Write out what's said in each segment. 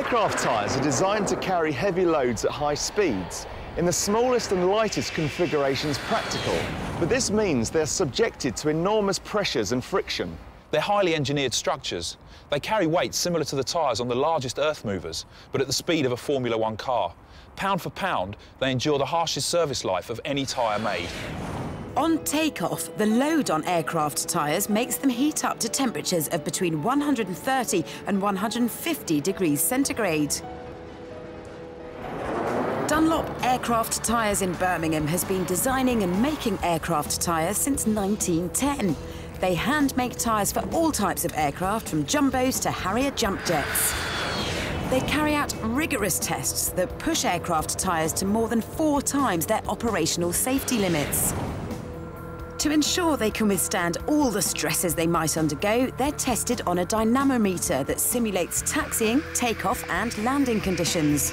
Aircraft tyres are designed to carry heavy loads at high speeds in the smallest and lightest configurations practical. But this means they're subjected to enormous pressures and friction. They're highly engineered structures. They carry weight similar to the tyres on the largest earth movers, but at the speed of a Formula One car. Pound for pound, they endure the harshest service life of any tyre made. On takeoff, the load on aircraft tyres makes them heat up to temperatures of between 130 and 150 degrees centigrade. Dunlop Aircraft Tyres in Birmingham has been designing and making aircraft tyres since 1910. They hand make tyres for all types of aircraft, from jumbos to Harrier jump jets. They carry out rigorous tests that push aircraft tyres to more than four times their operational safety limits. To ensure they can withstand all the stresses they might undergo, they're tested on a dynamometer that simulates taxiing, takeoff and landing conditions.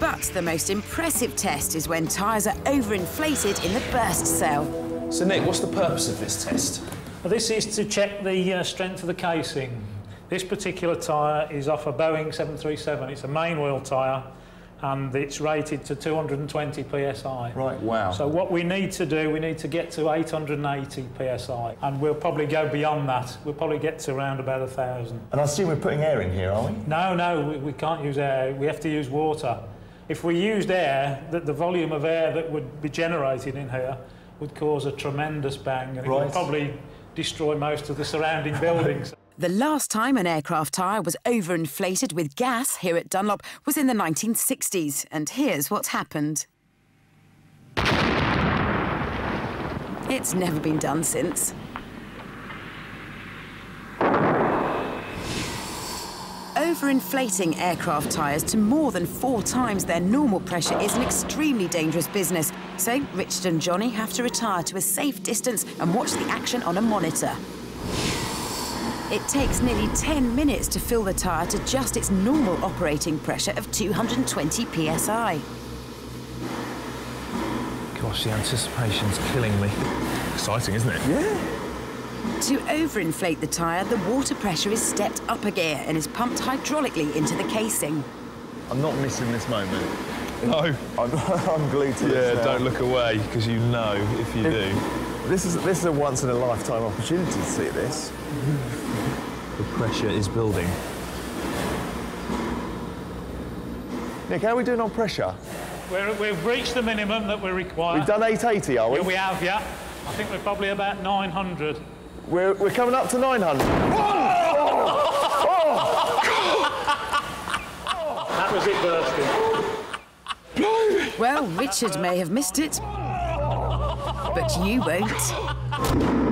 But the most impressive test is when tyres are overinflated in the burst cell. So, Nick, what's the purpose of this test? Well, this is to check the uh, strength of the casing. This particular tyre is off a Boeing 737. It's a main wheel tyre and it's rated to 220 psi. Right. Wow. So what we need to do, we need to get to 880 psi, and we'll probably go beyond that. We'll probably get to around about a thousand. And I assume we're putting air in here, are we? No, no, we, we can't use air. We have to use water. If we used air, the, the volume of air that would be generated in here would cause a tremendous bang, and it would probably destroy most of the surrounding buildings. The last time an aircraft tyre was overinflated with gas here at Dunlop was in the 1960s, and here's what's happened. It's never been done since. Overinflating aircraft tyres to more than four times their normal pressure is an extremely dangerous business. So Richard and Johnny have to retire to a safe distance and watch the action on a monitor. It takes nearly 10 minutes to fill the tyre to just its normal operating pressure of 220 psi. Gosh, the anticipation's killing me. Exciting, isn't it? Yeah. To overinflate the tyre, the water pressure is stepped up a gear and is pumped hydraulically into the casing. I'm not missing this moment. No. I'm, I'm glued to Yeah, this now. don't look away, because you know if you do. This is, this is a once in a lifetime opportunity to see this. The pressure is building. Nick, how are we doing on pressure? We're, we've reached the minimum that we require. We've done 880, are we? Yeah, we have, yeah. I think we're probably about 900. We're, we're coming up to 900. That was it bursting. Well, Richard may have missed it, but you won't.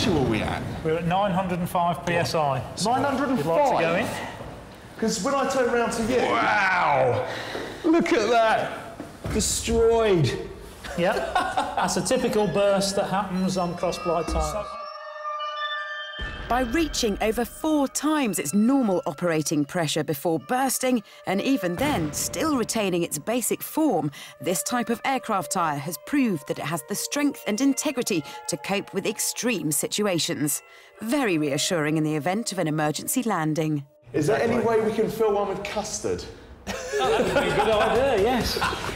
Pressure were we at? We're at 905 psi. 905? You'd like to go in? Because when I turn around to you... Wow! Look at that! Destroyed. Yeah. That's a typical burst that happens on cross-ply tyres. By reaching over four times its normal operating pressure before bursting, and even then still retaining its basic form, this type of aircraft tyre has proved that it has the strength and integrity to cope with extreme situations. Very reassuring in the event of an emergency landing. Is there any way we can fill one with custard? Oh, that would be a good idea, yes.